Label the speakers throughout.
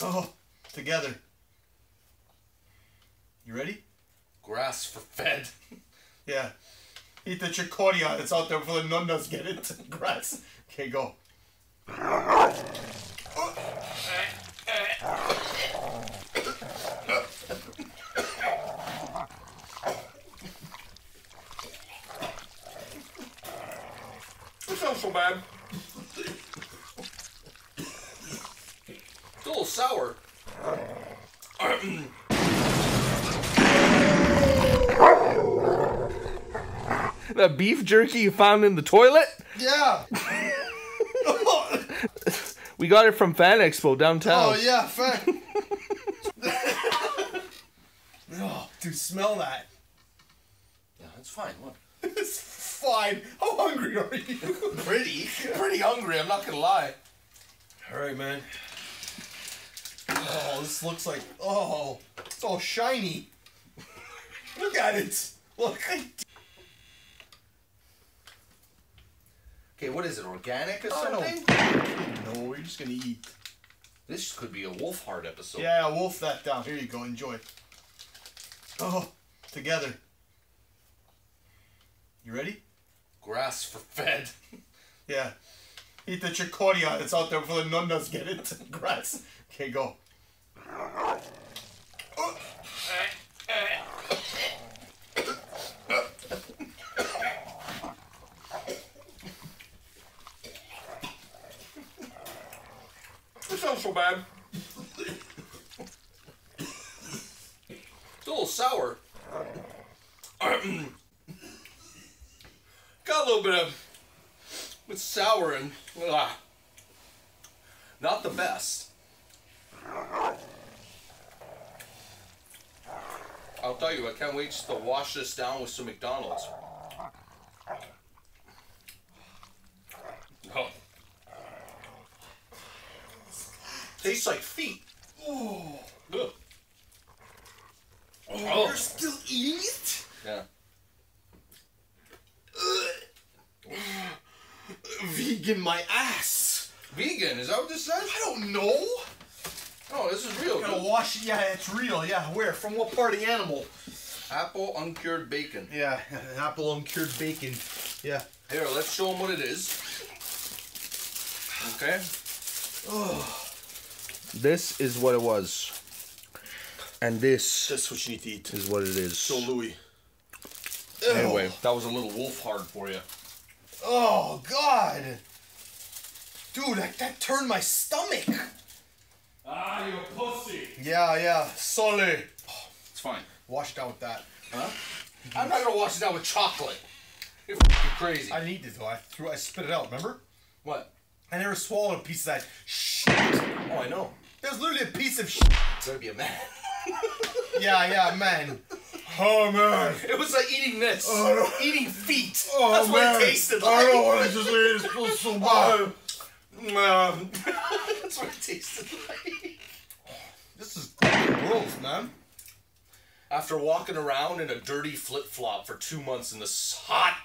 Speaker 1: Oh, together. You ready?
Speaker 2: Grass for fed.
Speaker 1: Yeah. Eat the chicoria that's out there before the nunnas get it. Grass. Okay, go.
Speaker 2: That sounds so bad. It's a little sour.
Speaker 3: The beef jerky you found in the toilet?
Speaker 1: Yeah.
Speaker 3: We got it from Fan Expo downtown.
Speaker 1: Oh yeah, Fan. oh, dude, smell that.
Speaker 2: Yeah, it's fine. Look.
Speaker 1: It's fine. How hungry are you?
Speaker 2: Pretty, pretty hungry. I'm not gonna lie.
Speaker 1: All right, man. Oh, this looks like oh, it's all shiny. Look at it. Look.
Speaker 2: Okay, what is it? Organic or oh,
Speaker 1: I don't
Speaker 2: something?
Speaker 1: No, we're just gonna eat.
Speaker 2: This could be a wolf hard episode.
Speaker 1: Yeah, wolf that down. Here you go. Enjoy. Oh, together. You ready?
Speaker 2: Grass for fed.
Speaker 1: Yeah. Eat the chicoria that's out there before the nunnas get it. Grass. Okay, go.
Speaker 2: That sounds so bad. It's a little sour. Got a little bit of it's sour and ah, not the best. I'll tell you, I can't wait to wash this down with some McDonald's. Oh. Tastes like feet.
Speaker 1: Oh,
Speaker 2: Ugh.
Speaker 1: oh, you're still eating it?
Speaker 2: Yeah.
Speaker 1: Vegan my ass.
Speaker 2: Vegan, is that what this says?
Speaker 1: I don't know.
Speaker 2: Oh, this is real.
Speaker 1: Gotta wash it. Yeah, it's real. Yeah, where? From what part of the animal?
Speaker 2: Apple uncured bacon.
Speaker 1: Yeah, apple uncured bacon. Yeah.
Speaker 2: Here, let's show them what it is. Okay. Oh.
Speaker 3: This is what it was. And this
Speaker 1: That's what you need to eat.
Speaker 3: is what it is.
Speaker 1: So Louis.
Speaker 2: Anyway, that was a little wolf hard for you.
Speaker 1: Oh God. Dude, that, that turned my stomach.
Speaker 2: Ah.
Speaker 1: Yeah, yeah. Solid.
Speaker 2: It's fine.
Speaker 1: Wash it out with that.
Speaker 2: Huh? I'm not gonna wash it down with chocolate. You're crazy.
Speaker 1: I eat it though. I threw. I spit it out. Remember?
Speaker 2: what?
Speaker 1: I never swallowed a piece of that shit.
Speaker 2: Oh, I know.
Speaker 1: There's literally a piece of shit.
Speaker 2: Gotta be a man.
Speaker 1: Yeah, yeah, man. Oh man.
Speaker 2: It was like eating this.
Speaker 1: Oh, no.
Speaker 2: Eating feet.
Speaker 1: Oh,
Speaker 2: That's what it tasted like.
Speaker 1: I don't want to just eat it. It feels so bad.
Speaker 2: Um, That's what it tasted like.
Speaker 1: Gross, man.
Speaker 2: After walking around in a dirty flip flop for two months in this hot,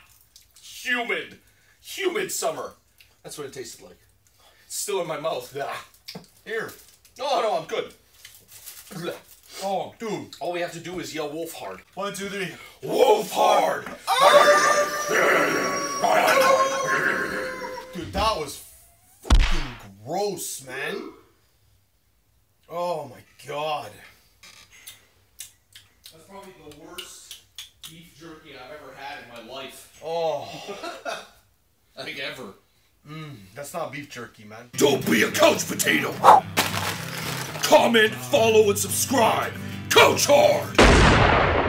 Speaker 2: humid, humid summer, that's what it tasted like. It's still in my mouth.
Speaker 1: Here.
Speaker 2: No, no, I'm good.
Speaker 1: Oh, dude.
Speaker 2: All we have to do is yell wolf hard.
Speaker 1: One, two, three.
Speaker 2: Wolf hard!
Speaker 1: Dude, that was fucking gross, man. Oh my god.
Speaker 2: That's probably the worst beef jerky I've ever had in my life.
Speaker 1: Oh,
Speaker 2: I think ever.
Speaker 1: Mm, that's not beef jerky, man.
Speaker 4: Don't be a couch potato. Comment, follow, and subscribe. Couch Hard.